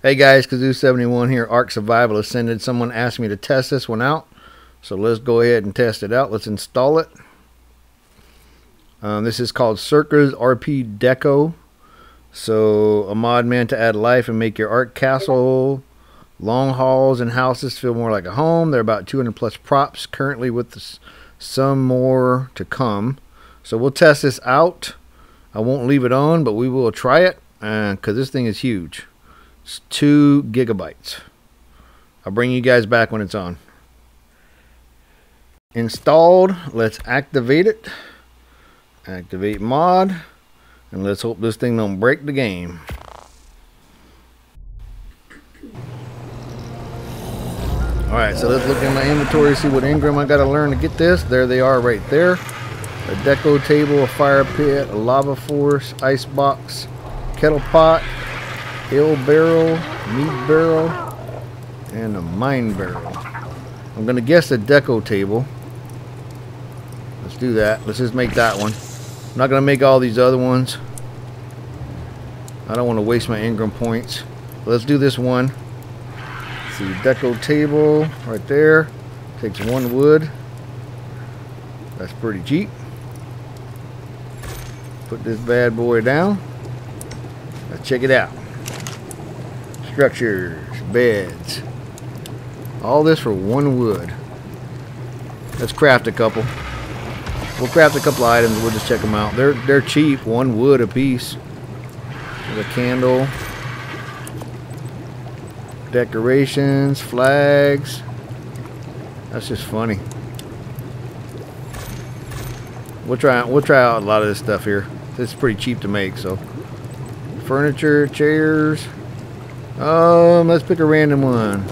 Hey guys, Kaazoo71 here, Ark Survival Ascended. Someone asked me to test this one out, so let's go ahead and test it out. Let's install it. Um, this is called Circa's RP Deco. So, a mod meant to add life and make your Ark castle, long halls, and houses feel more like a home. There are about 200 plus props currently with some more to come. So, we'll test this out. I won't leave it on, but we will try it because uh, this thing is huge. It's two gigabytes. I'll bring you guys back when it's on. Installed. Let's activate it. Activate mod. And let's hope this thing don't break the game. Alright, so let's look in my inventory, see what engram I gotta learn to get this. There they are right there. A deco table, a fire pit, a lava force, ice box, kettle pot, ale barrel, meat barrel, and a mine barrel. I'm going to guess a deco table. Let's do that. Let's just make that one. I'm not going to make all these other ones. I don't want to waste my engram points. Let's do this one. see, deco table right there. Takes one wood. That's pretty cheap. Put this bad boy down. Let's check it out structures, beds. All this for one wood. Let's craft a couple. We'll craft a couple items. We'll just check them out. They're they're cheap. One wood a piece. There's a candle. Decorations, flags. That's just funny. We'll try we'll try out a lot of this stuff here. It's pretty cheap to make, so furniture, chairs. Um, let's pick a random one.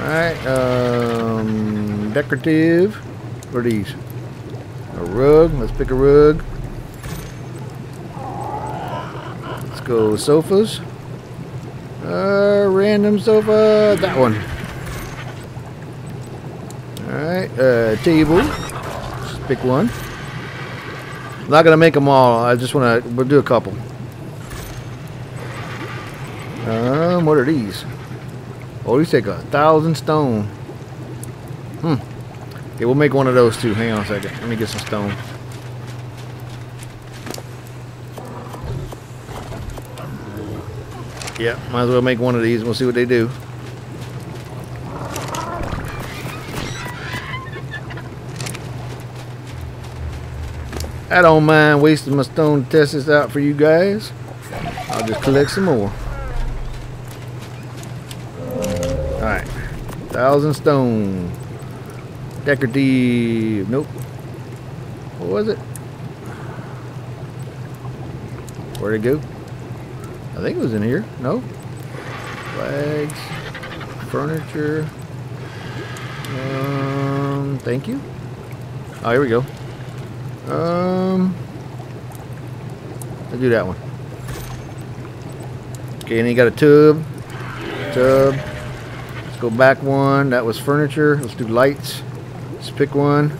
Alright, um, decorative. What are these? A rug. Let's pick a rug. Let's go sofas. Uh, random sofa. That one. Alright, uh, table. Just pick one. I'm not gonna make them all. I just wanna, we'll do a couple. Um, what are these? Oh, these take a thousand stone. Hmm. Okay, we'll make one of those too. Hang on a second. Let me get some stone. Yeah, might as well make one of these. We'll see what they do. I don't mind wasting my stone to test this out for you guys. I'll just collect some more. Thousand stone. Decorative. Nope. What was it? Where'd it go? I think it was in here. No. Flags. Furniture. Um, thank you. Oh, here we go. Um, I'll do that one. Okay, and you got a tub. Tub. Let's go back one. That was furniture. Let's do lights. Let's pick one.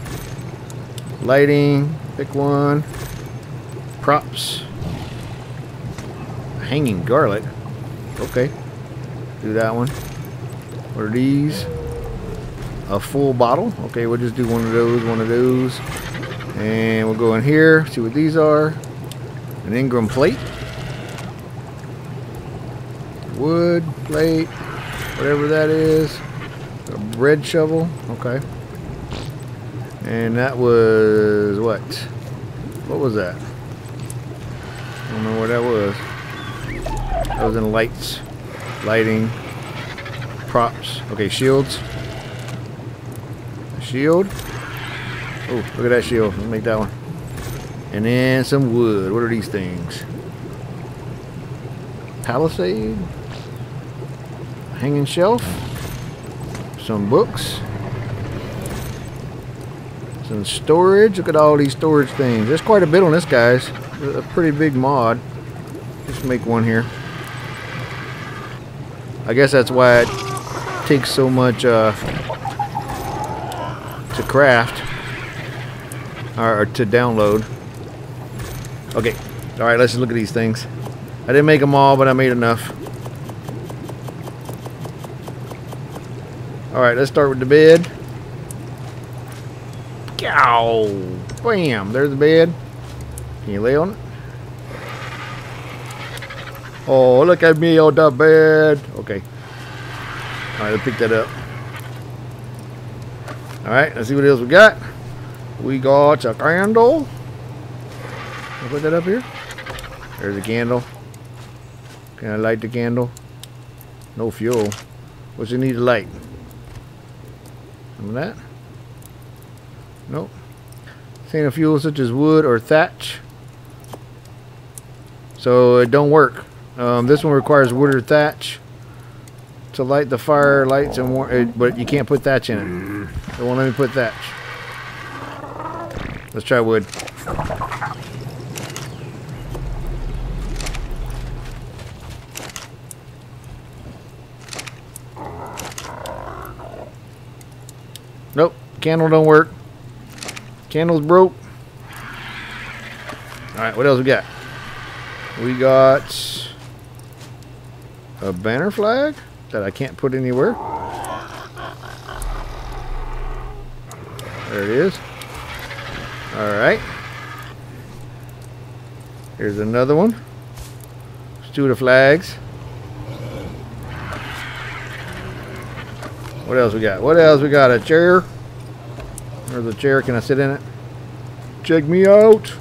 Lighting. Pick one. Props. Hanging garlic. Okay. Do that one. What are these? A full bottle. Okay, we'll just do one of those, one of those. And we'll go in here, see what these are. An Ingram plate. Wood plate whatever that is. A bread shovel. Okay. And that was what? What was that? I don't know where that was. That was in lights, lighting, props. Okay, shields. A shield. Oh, look at that shield. Let's make that one. And then some wood. What are these things? Palisade hanging shelf, some books, some storage. Look at all these storage things. There's quite a bit on this, guys. A pretty big mod. Just make one here. I guess that's why it takes so much uh, to craft or, or to download. Okay, all right. Let's just look at these things. I didn't make them all, but I made enough. All right, let's start with the bed. Cow! Bam! There's the bed. Can you lay on it? Oh, look at me on the bed. Okay. All right, let's pick that up. All right, let's see what else we got. We got a candle. I'll put that up here. There's a candle. Can I light the candle? No fuel. What's it need to light? Of that? Nope. Same fuel such as wood or thatch. So it don't work. Um, this one requires wood or thatch to light the fire, lights and war it, but you can't put thatch in it. It won't let me put thatch. Let's try wood. Nope, candle don't work. Candle's broke. Alright, what else we got? We got a banner flag that I can't put anywhere. There it is. Alright. Here's another one. Let's the flags. What else we got? What else we got? A chair? There's a chair. Can I sit in it? Check me out.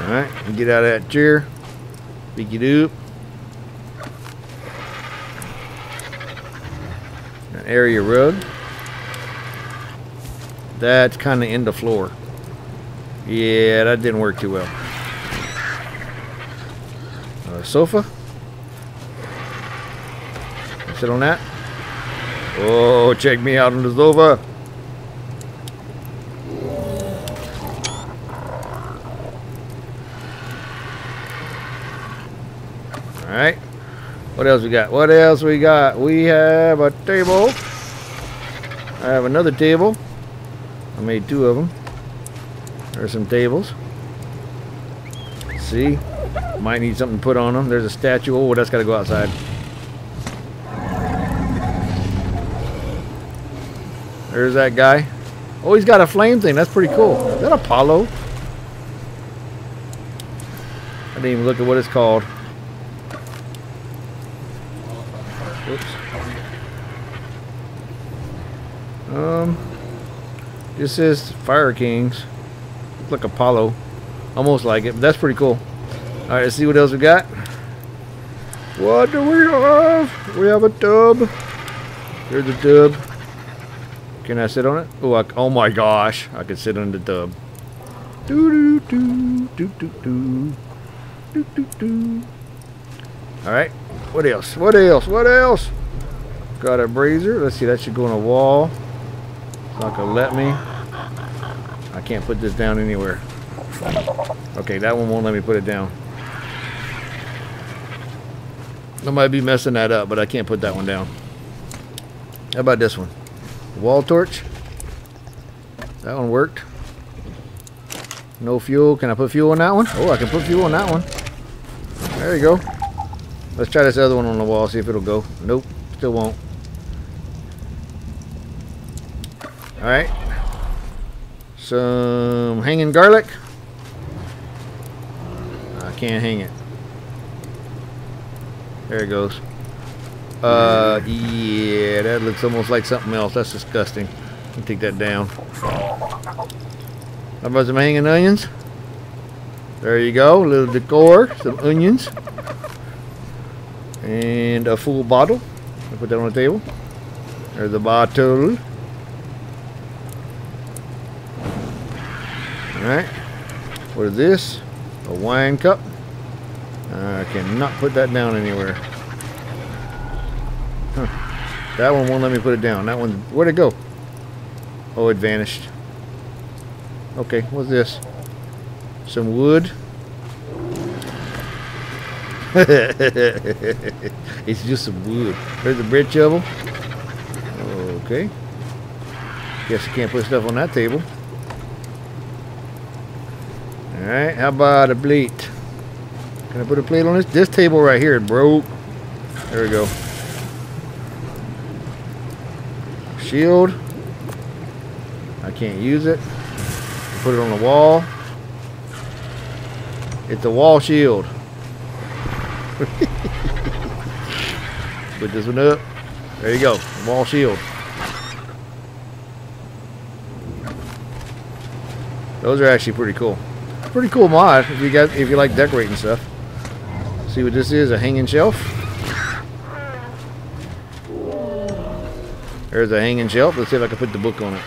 Alright, get out of that chair. It up. An area rug. That's kind of in the floor. Yeah, that didn't work too well. A sofa. Sit on that. Oh, check me out on the sofa. Alright. What else we got? What else we got? We have a table. I have another table. I made two of them. There's some tables. See? Might need something put on them. There's a statue. Oh, that's got to go outside. There's that guy. Oh, he's got a flame thing. That's pretty cool. Is that Apollo? I didn't even look at what it's called. Oops. Um, this says Fire Kings. Looks like Apollo. Almost like it, but that's pretty cool. Alright, let's see what else we got. What do we have? We have a tub. There's a tub. Can I sit on it? Oh, I, oh my gosh. I could sit on the tub. Do do do do do do do do do. Alright. What else? What else? What else? Got a brazier. Let's see, that should go on a wall. It's not gonna let me. I can't put this down anywhere. Okay, that one won't let me put it down. I might be messing that up, but I can't put that one down. How about this one? Wall torch. That one worked. No fuel. Can I put fuel on that one? Oh, I can put fuel on that one. There you go. Let's try this other one on the wall, see if it'll go. Nope, still won't. Alright. Some hanging garlic. I can't hang it. There it goes. Uh, yeah, that looks almost like something else. That's disgusting. Let me take that down. How about some hanging onions? There you go. A little decor. Some onions. And a full bottle. I put that on the table. There's the bottle. Alright. What is this? A wine cup. I cannot put that down anywhere. Huh. That one won't let me put it down. That one, where'd it go? Oh, it vanished. Okay, what's this? Some wood. it's just some wood. There's a bread shovel. Okay. Guess you can't put stuff on that table. Alright, how about a plate? Can I put a plate on this? This table right here, broke. There we go. Shield. I can't use it. Put it on the wall. It's a wall shield. Put this one up. There you go. Wall shield. Those are actually pretty cool. Pretty cool mod if you got if you like decorating stuff. See what this is, a hanging shelf. There's a hanging shelf. Let's see if I can put the book on it.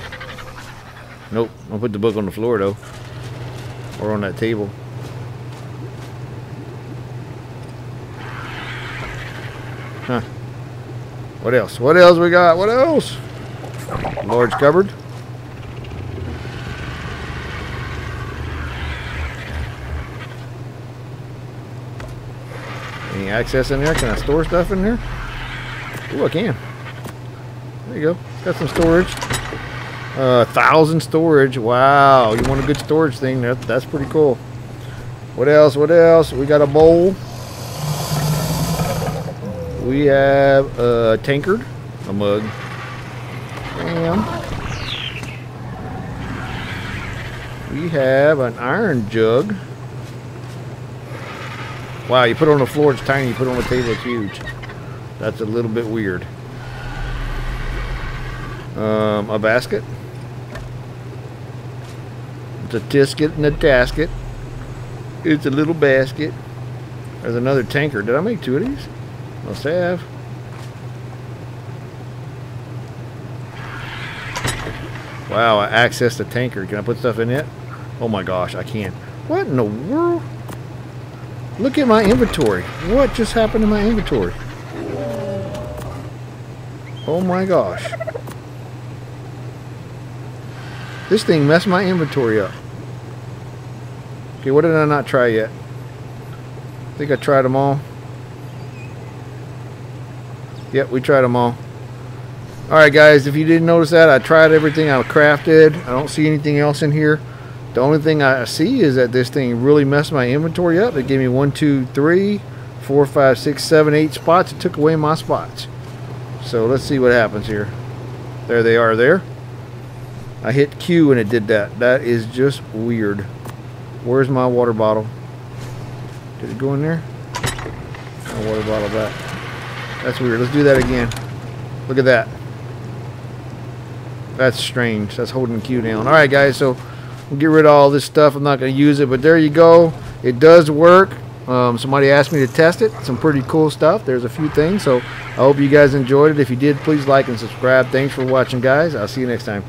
Nope, I'll put the book on the floor though. Or on that table. Huh. What else? What else we got? What else? Large cupboard. Access in there? Can I store stuff in there? Oh, I can. There you go. Got some storage. Uh, thousand storage. Wow, you want a good storage thing? That, that's pretty cool. What else? What else? We got a bowl. We have a tankard, a mug. And we have an iron jug. Wow, you put it on the floor, it's tiny. You put it on the table, it's huge. That's a little bit weird. Um, a basket. It's a tisket and a tasket. It's a little basket. There's another tanker. Did I make two of these? Must have. Wow, I accessed the tanker. Can I put stuff in it? Oh my gosh, I can't. What in the world? Look at my inventory. What just happened to my inventory? Oh my gosh. This thing messed my inventory up. Okay, what did I not try yet? I think I tried them all. Yep, we tried them all. Alright guys, if you didn't notice that, I tried everything I crafted. I don't see anything else in here. The only thing I see is that this thing really messed my inventory up. It gave me one, two, three, four, five, six, seven, eight spots. It took away my spots. So let's see what happens here. There they are there. I hit Q and it did that. That is just weird. Where's my water bottle? Did it go in there? My water bottle back. That's weird. Let's do that again. Look at that. That's strange. That's holding Q down. Alright guys, so get rid of all this stuff. I'm not going to use it, but there you go. It does work. Um, somebody asked me to test it. Some pretty cool stuff. There's a few things. So I hope you guys enjoyed it. If you did, please like and subscribe. Thanks for watching, guys. I'll see you next time.